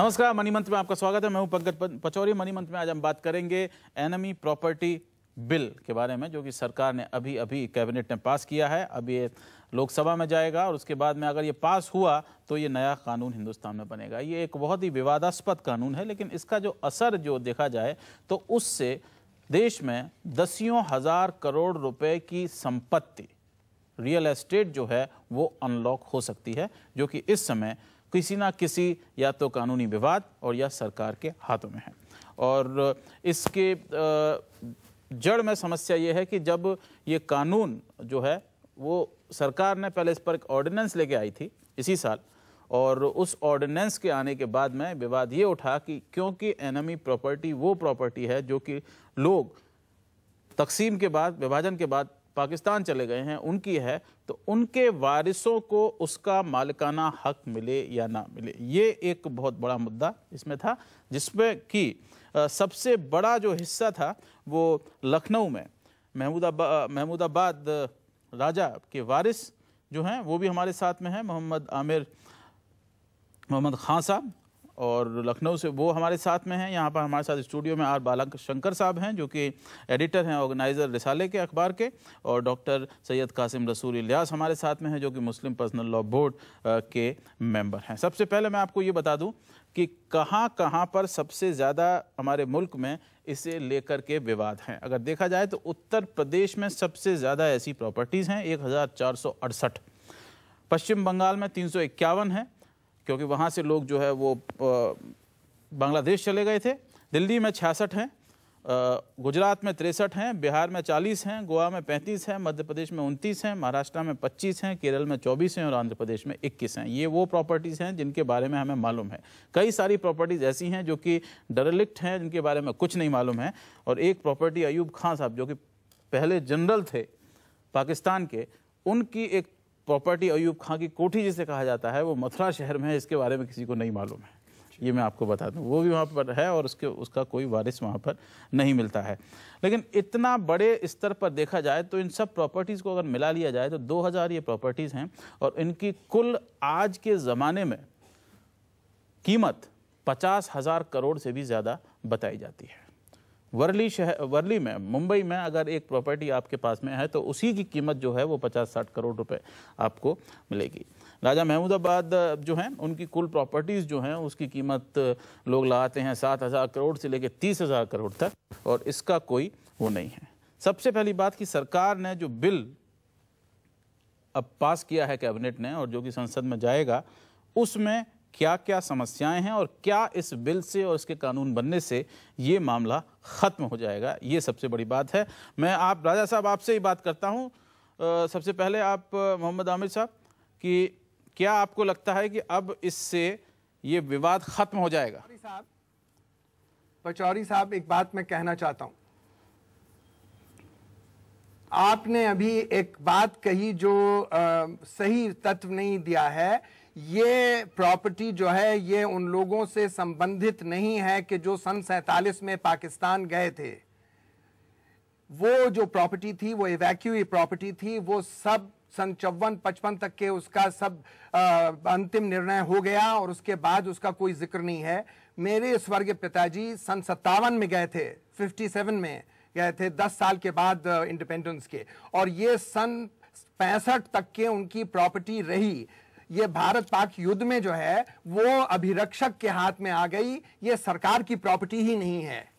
नमस्कार मनी मंत्र में आपका स्वागत है। मैं हूँ पंकज पचौरी। मनी मंत्र में आज हम बात करेंगे एनमी प्रॉपर्टी बिल के बारे में, जो कि सरकार ने अभी अभी कैबिनेट ने पास किया है। अब ये लोकसभा में जाएगा और उसके बाद में अगर ये पास हुआ तो ये नया कानून हिंदुस्तान में बनेगा। ये एक बहुत ही विवादास्पद कानून है, लेकिन इसका जो असर जो देखा जाए तो उससे देश में दसियों हज़ार करोड़ रुपए की संपत्ति, रियल एस्टेट जो है, वो अनलॉक हो सकती है, जो कि इस समय किसी ना किसी या तो कानूनी विवाद और या सरकार के हाथों में है। और इसके जड़ में समस्या ये है कि जब ये कानून जो है, वो सरकार ने पहले इस पर एक ऑर्डिनेंस लेके आई थी इसी साल और उस ऑर्डिनेंस के आने के बाद में विवाद ये उठा कि क्योंकि एनमी प्रॉपर्टी वो प्रॉपर्टी है जो कि लोग तकसीम के बाद, विभाजन के बाद पाकिस्तान चले गए हैं, उनकी है तो उनके वारिसों को उसका मालिकाना हक मिले या ना मिले? ये एक बहुत बड़ा मुद्दा इसमें था, जिसमें कि सबसे बड़ा जो हिस्सा था वो लखनऊ में, महमूदाबा महमूदाबाद राजा के वारिस जो हैं, वो भी हमारे साथ में हैं, मोहम्मद आमिर, मोहम्मद खान साहब और लखनऊ से वो हमारे साथ में हैं। यहाँ पर हमारे साथ स्टूडियो में आर बाला शंकर साहब हैं, जो कि एडिटर हैं ऑर्गेनाइज़र रिसाले के अखबार के, और डॉक्टर सैयद कासिम रसूल इलियास हमारे साथ में हैं, जो कि मुस्लिम पर्सनल लॉ बोर्ड के मेंबर हैं। सबसे पहले मैं आपको ये बता दूँ कि कहाँ कहाँ पर सबसे ज़्यादा हमारे मुल्क में इसे लेकर के विवाद हैं। अगर देखा जाए तो उत्तर प्रदेश में सबसे ज़्यादा ऐसी प्रॉपर्टीज़ हैं, एक हज़ार चार सौ अड़सठ। पश्चिम बंगाल में तीन है क्योंकि वहाँ से लोग जो है वो बांग्लादेश चले गए थे। दिल्ली में छियासठ हैं गुजरात में तिरसठ हैं, बिहार में 40 हैं, गोवा में 35 हैं, मध्य प्रदेश में 29 हैं, महाराष्ट्र में 25 हैं, केरल में 24 हैं और आंध्र प्रदेश में 21 हैं। ये वो प्रॉपर्टीज़ हैं जिनके बारे में हमें मालूम है। कई सारी प्रॉपर्टीज़ ऐसी हैं जो कि डरलिक्ट हैं, जिनके बारे में कुछ नहीं मालूम है। और एक प्रॉपर्टी अयूब खां साहब, जो कि पहले जनरल थे पाकिस्तान के, उनकी एक प्रॉपर्टी अयूब खां की कोठी जिसे कहा जाता है, वो मथुरा शहर में है, इसके बारे में किसी को नहीं मालूम है। ये मैं आपको बता दूँ। वो भी वहाँ पर है और उसके, उसका कोई वारिस वहाँ पर नहीं मिलता है। लेकिन इतना बड़े स्तर पर देखा जाए तो इन सब प्रॉपर्टीज़ को अगर मिला लिया जाए तो 2000 ये प्रॉपर्टीज़ हैं और इनकी कुल आज के ज़माने में कीमत पचास हज़ार करोड़ से भी ज़्यादा बताई जाती है। वर्ली शहर, वर्ली में, मुंबई में अगर एक प्रॉपर्टी आपके पास में है तो उसी की कीमत जो है वो पचास साठ करोड़ रुपए आपको मिलेगी। राजा महमूदाबाद जो हैं, उनकी कुल प्रॉपर्टीज़ जो हैं, उसकी कीमत लोग लगाते हैं सात हज़ार करोड़ से लेकर तीस हज़ार करोड़ तक, और इसका कोई वो नहीं है। सबसे पहली बात कि सरकार ने जो बिल अब पास किया है कैबिनेट ने, और जो कि संसद में जाएगा, उसमें क्या क्या समस्याएँ हैं और क्या इस बिल से और इसके कानून बनने से ये मामला ख़त्म हो जाएगा? ये सबसे बड़ी बात है। मैं आप राजा साहब आपसे ही बात करता हूँ। सबसे पहले आप मोहम्मद आमिर साहब कि क्या आपको लगता है कि अब इससे ये विवाद ख़त्म हो जाएगा? साहब पचौरी साहब एक बात मैं कहना चाहता हूँ। आपने अभी एक बात कही जो आ, सही तत्व नहीं दिया है ये प्रॉपर्टी जो है, ये उन लोगों से संबंधित नहीं है कि जो सन सैतालीस में पाकिस्तान गए थे। वो जो प्रॉपर्टी थी, वो इवैक्यू प्रॉपर्टी थी, वो सब सन चौवन, पचपन तक के उसका सब अंतिम निर्णय हो गया और उसके बाद उसका कोई ज़िक्र नहीं है। मेरे स्वर्ग पिताजी सन सत्तावन में गए थे 57 में गए थे 10 साल के बाद इंडिपेंडेंस के। और ये सन पैंसठ तक के उनकी प्रॉपर्टी रही। ये भारत पाक युद्ध में जो है, वो अभिरक्षक के हाथ में आ गई। ये सरकार की प्रॉपर्टी ही नहीं है।